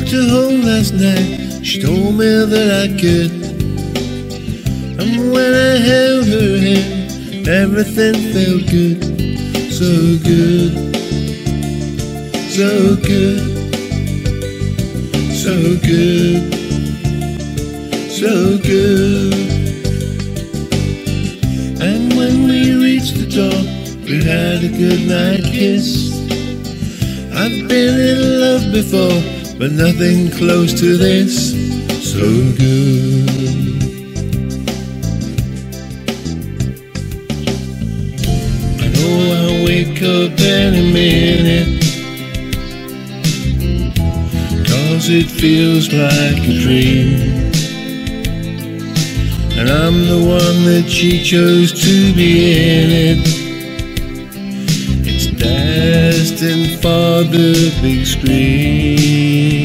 walked her home last night. She told me that I could. And when I held her hand, everything felt good. So good. So good. So good. So good. And when we reached the door, we had a good night kiss. I've been in love before, but nothing close to this. So good. I know I'll wake up any minute. Cause it feels like a dream. And I'm the one that she chose to be in it. Destined for the big screen.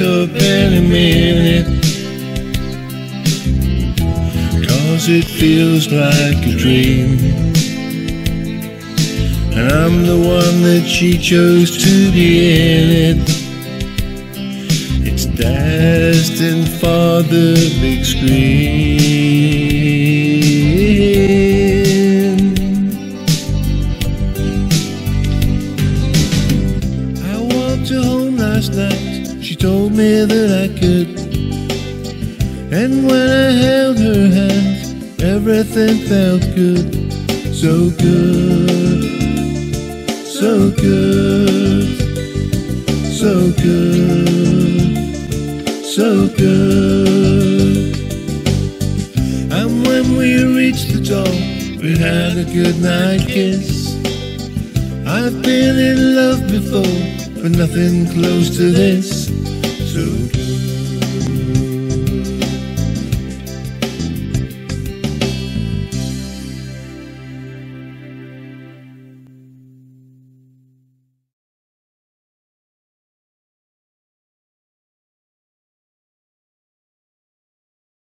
Up any minute. Cause it feels like a dream. And I'm the one that she chose to be in it. It's destined for the big screen. I walked her home last night. She told me that I could. And when I held her hand, everything felt good. So good. So good. So good. So good. And when we reached the door, we had a good night kiss. I've been in love before, but nothing close to this. So good.